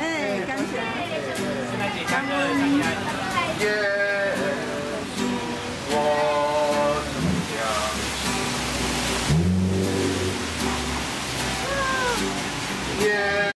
哎谢，感来耶